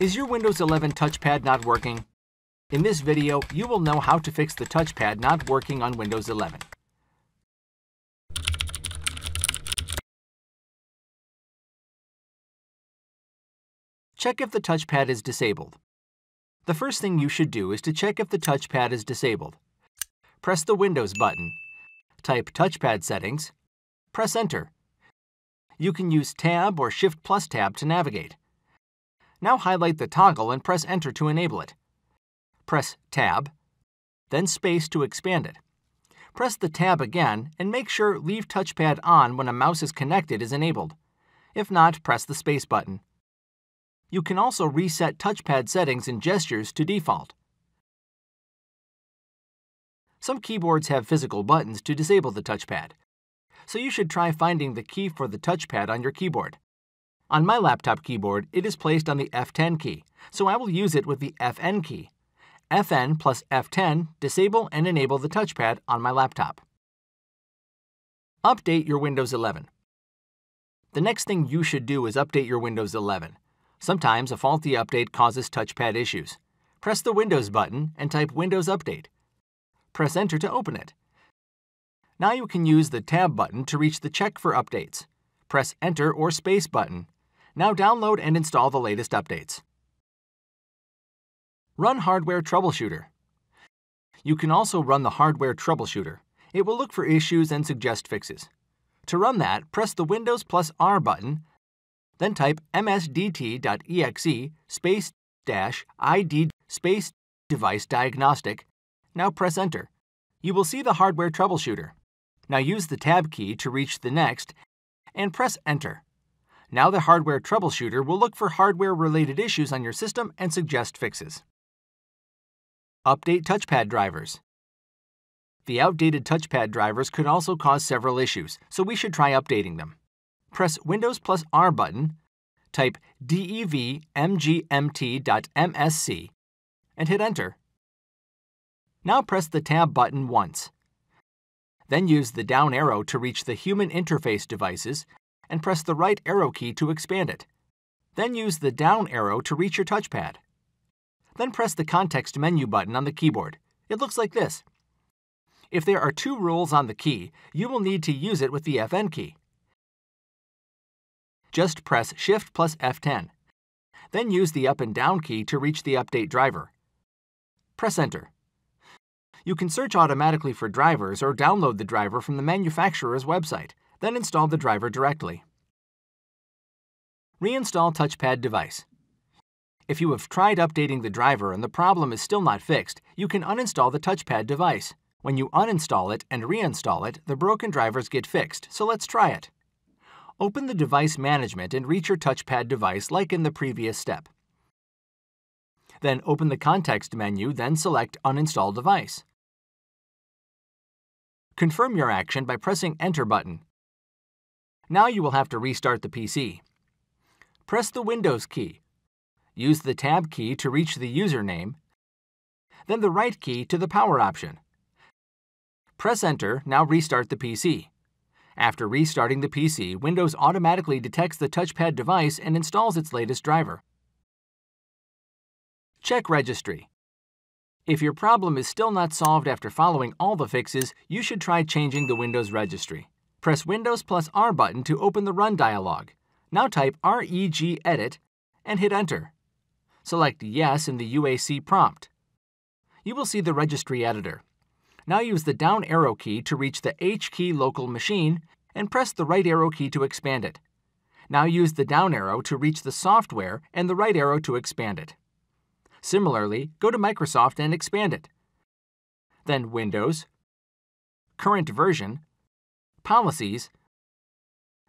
Is your Windows 11 touchpad not working? In this video, you will know how to fix the touchpad not working on Windows 11. Check if the touchpad is disabled. The first thing you should do is to check if the touchpad is disabled. Press the Windows button, type Touchpad Settings, press Enter. You can use Tab or Shift plus Tab to navigate. Now highlight the toggle and press Enter to enable it. Press Tab, then Space to expand it. Press the Tab again and make sure Leave Touchpad On when a mouse is connected is enabled. If not, press the Space button. You can also reset touchpad settings and gestures to default. Some keyboards have physical buttons to disable the touchpad, so you should try finding the key for the touchpad on your keyboard. On my laptop keyboard, it is placed on the F10 key, so I will use it with the FN key. FN plus F10 disable and enable the touchpad on my laptop. Update your Windows 11. The next thing you should do is update your Windows 11. Sometimes a faulty update causes touchpad issues. Press the Windows button and type Windows Update. Press Enter to open it. Now you can use the Tab button to reach the Check for Updates. Press Enter or Space button. Now download and install the latest updates. Run Hardware Troubleshooter. You can also run the Hardware Troubleshooter. It will look for issues and suggest fixes. To run that, press the Windows plus R button then type msdt.exe space dash id space device diagnostic. Now press enter. You will see the hardware troubleshooter. Now use the tab key to reach the next and press enter. Now the hardware troubleshooter will look for hardware-related issues on your system and suggest fixes. Update touchpad drivers. The outdated touchpad drivers could also cause several issues, so we should try updating them press Windows plus R button, type devmgmt.msc, and hit Enter. Now press the Tab button once. Then use the down arrow to reach the Human Interface devices and press the right arrow key to expand it. Then use the down arrow to reach your touchpad. Then press the Context menu button on the keyboard. It looks like this. If there are two rules on the key, you will need to use it with the FN key just press Shift plus F10. Then use the up and down key to reach the update driver. Press Enter. You can search automatically for drivers or download the driver from the manufacturer's website, then install the driver directly. Reinstall touchpad device. If you have tried updating the driver and the problem is still not fixed, you can uninstall the touchpad device. When you uninstall it and reinstall it, the broken drivers get fixed, so let's try it. Open the device management and reach your touchpad device like in the previous step. Then open the context menu, then select Uninstall Device. Confirm your action by pressing Enter button. Now you will have to restart the PC. Press the Windows key. Use the Tab key to reach the username, then the right key to the power option. Press Enter, now restart the PC. After restarting the PC, Windows automatically detects the touchpad device and installs its latest driver. Check Registry. If your problem is still not solved after following all the fixes, you should try changing the Windows registry. Press Windows plus R button to open the Run dialog. Now type regedit and hit Enter. Select Yes in the UAC prompt. You will see the registry editor. Now use the down arrow key to reach the H key local machine and press the right arrow key to expand it. Now use the down arrow to reach the software and the right arrow to expand it. Similarly, go to Microsoft and expand it. Then Windows, Current Version, Policies,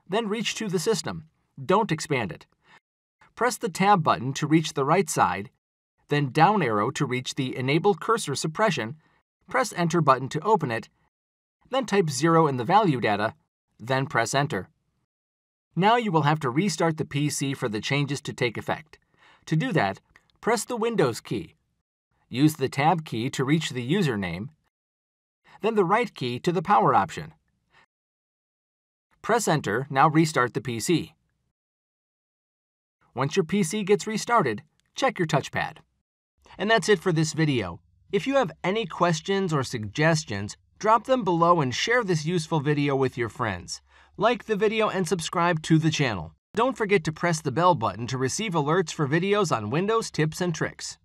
then reach to the system. Don't expand it. Press the Tab button to reach the right side, then down arrow to reach the Enable Cursor Suppression press Enter button to open it, then type 0 in the value data, then press Enter. Now you will have to restart the PC for the changes to take effect. To do that, press the Windows key. Use the Tab key to reach the username, then the right key to the power option. Press Enter, now restart the PC. Once your PC gets restarted, check your touchpad. And that's it for this video. If you have any questions or suggestions, drop them below and share this useful video with your friends. Like the video and subscribe to the channel. Don't forget to press the bell button to receive alerts for videos on Windows tips and tricks.